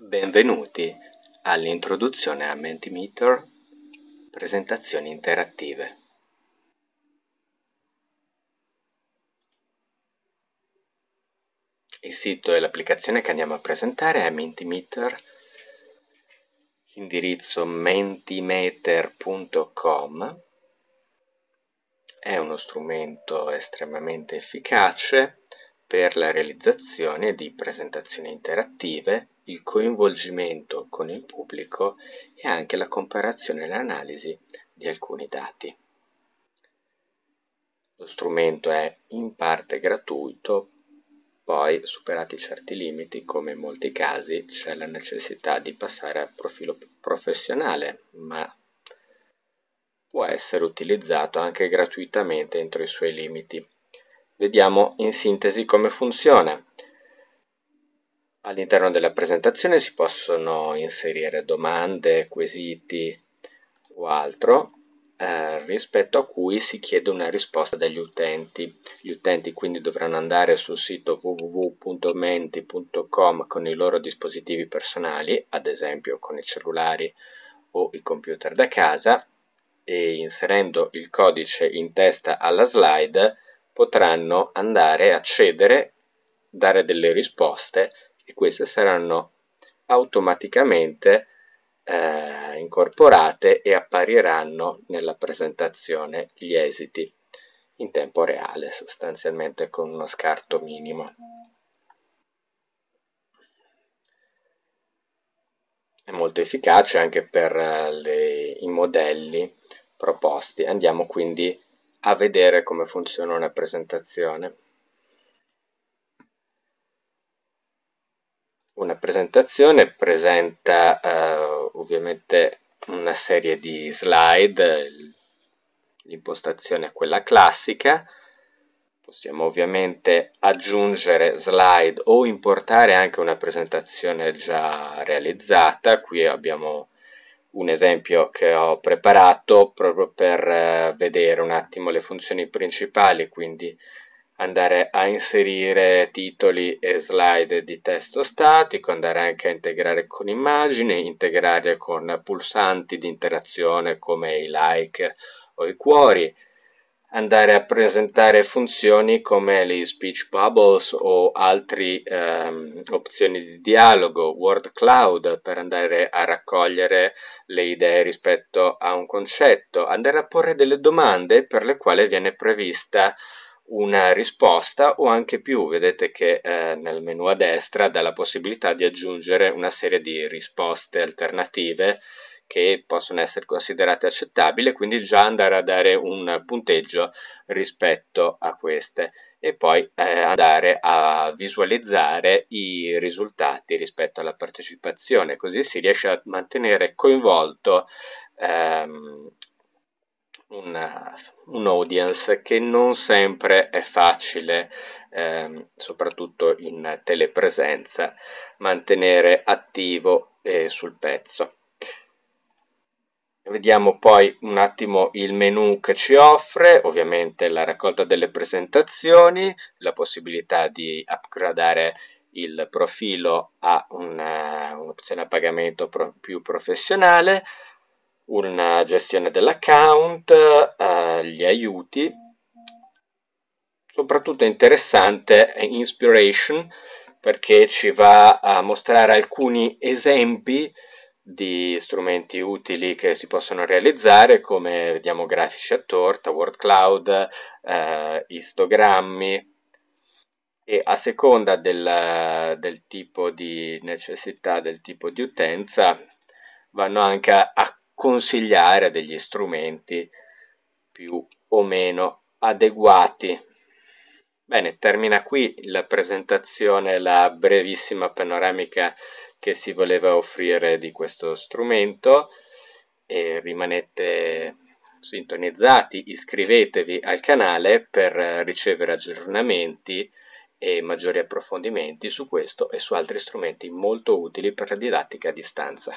Benvenuti all'introduzione a Mentimeter Presentazioni interattive. Il sito e l'applicazione che andiamo a presentare è Mentimeter, indirizzo mentimeter.com. È uno strumento estremamente efficace per la realizzazione di presentazioni interattive il coinvolgimento con il pubblico e anche la comparazione e l'analisi di alcuni dati. Lo strumento è in parte gratuito, poi superati certi limiti, come in molti casi, c'è la necessità di passare a profilo professionale, ma può essere utilizzato anche gratuitamente entro i suoi limiti. Vediamo in sintesi come funziona. All'interno della presentazione si possono inserire domande, quesiti o altro eh, rispetto a cui si chiede una risposta dagli utenti. Gli utenti quindi dovranno andare sul sito www.menti.com con i loro dispositivi personali, ad esempio con i cellulari o i computer da casa, e inserendo il codice in testa alla slide potranno andare a accedere, dare delle risposte e queste saranno automaticamente eh, incorporate e appariranno nella presentazione gli esiti in tempo reale, sostanzialmente con uno scarto minimo. È molto efficace anche per eh, le, i modelli proposti. Andiamo quindi a vedere come funziona una presentazione. Una presentazione presenta eh, ovviamente una serie di slide, l'impostazione è quella classica, possiamo ovviamente aggiungere slide o importare anche una presentazione già realizzata, qui abbiamo un esempio che ho preparato proprio per eh, vedere un attimo le funzioni principali, quindi andare a inserire titoli e slide di testo statico, andare anche a integrare con immagini, integrare con pulsanti di interazione come i like o i cuori, andare a presentare funzioni come le speech bubbles o altre ehm, opzioni di dialogo, word cloud per andare a raccogliere le idee rispetto a un concetto, andare a porre delle domande per le quali viene prevista una risposta o anche più. Vedete che eh, nel menu a destra dà la possibilità di aggiungere una serie di risposte alternative che possono essere considerate accettabili, quindi già andare a dare un punteggio rispetto a queste e poi eh, andare a visualizzare i risultati rispetto alla partecipazione, così si riesce a mantenere coinvolto ehm, una, un audience che non sempre è facile, ehm, soprattutto in telepresenza, mantenere attivo e sul pezzo. Vediamo poi un attimo il menu che ci offre, ovviamente la raccolta delle presentazioni, la possibilità di upgradare il profilo a un'opzione a pagamento pro più professionale, una gestione dell'account, eh, gli aiuti, soprattutto interessante Inspiration perché ci va a mostrare alcuni esempi di strumenti utili che si possono realizzare come vediamo grafici a torta, word cloud, eh, istogrammi e a seconda del, del tipo di necessità, del tipo di utenza vanno anche a, a consigliare degli strumenti più o meno adeguati. Bene, termina qui la presentazione, la brevissima panoramica che si voleva offrire di questo strumento e rimanete sintonizzati, iscrivetevi al canale per ricevere aggiornamenti e maggiori approfondimenti su questo e su altri strumenti molto utili per la didattica a distanza.